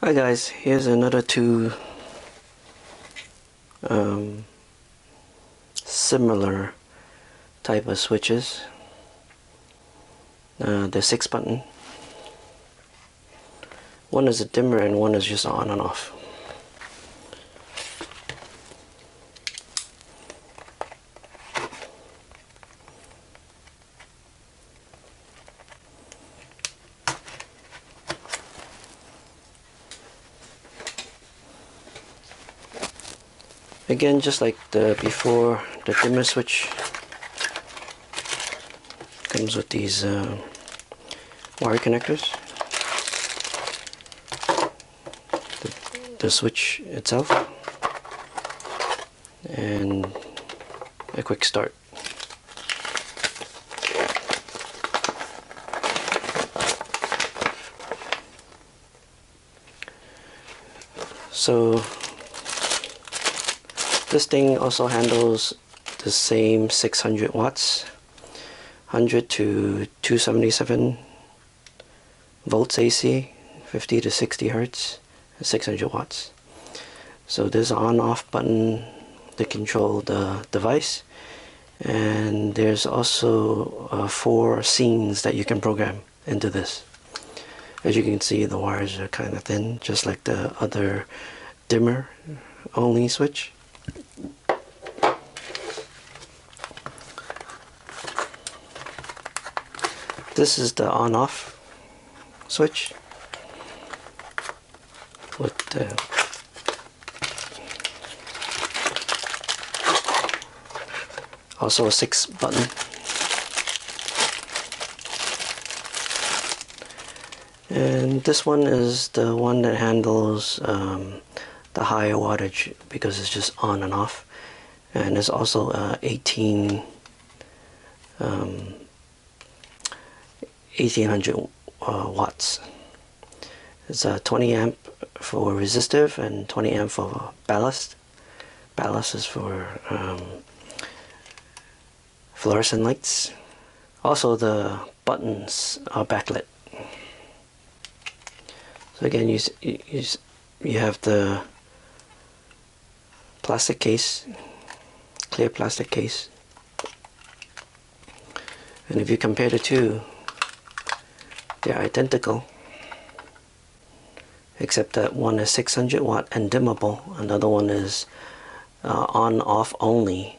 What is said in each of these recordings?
Hi guys, here's another two um, similar type of switches. Uh, the six button. One is a dimmer and one is just on and off. Again, just like the before, the dimmer switch comes with these uh, wire connectors. The, the switch itself and a quick start. So this thing also handles the same 600 watts 100 to 277 volts AC 50 to 60 hertz 600 watts. So there's an on off button to control the device and there's also uh, four scenes that you can program into this. As you can see the wires are kind of thin just like the other dimmer only switch This is the on-off switch. With the also a six button. And this one is the one that handles um, the higher wattage because it's just on and off. And it's also uh, 18 um, 1800 uh, watts. It's a 20 amp for resistive and 20 amp for ballast. Ballast is for um, fluorescent lights. Also the buttons are backlit. So again you, you, you have the plastic case, clear plastic case. And if you compare the two, they're identical. Except that one is 600 watt and dimmable. Another one is uh, on off only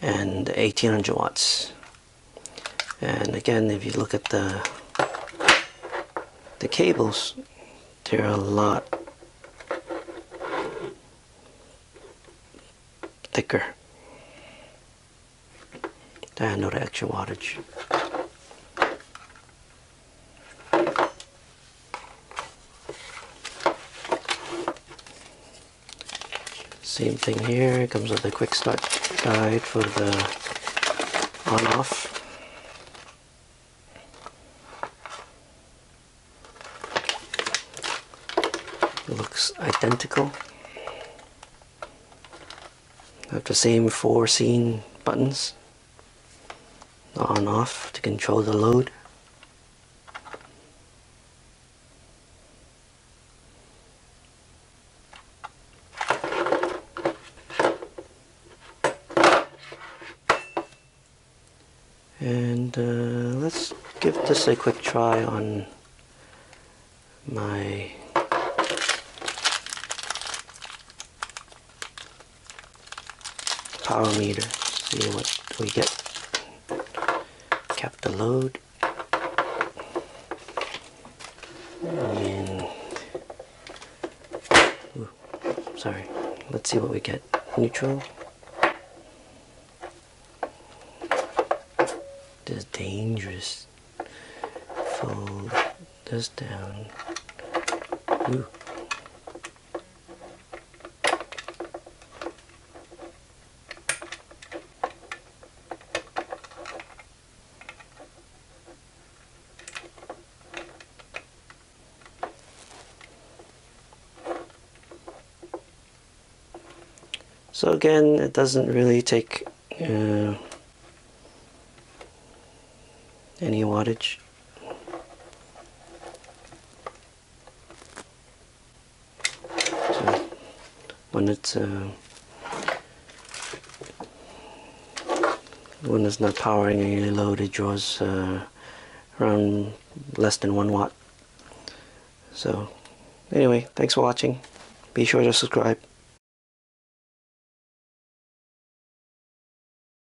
and 1800 watts. And again if you look at the the cables they're a lot thicker to handle the extra wattage Same thing here, it comes with a quick start guide for the on-off. It looks identical. Have the same four scene buttons on off to control the load. And uh, let's give this a quick try on my power meter. See what we get. Cap the load. And ooh, sorry. Let's see what we get. Neutral is dangerous. Fold this down. Ooh. So again, it doesn't really take uh, any wattage? When it's uh, when it's not powering any load it draws uh, around less than 1 watt. So anyway thanks for watching. Be sure to subscribe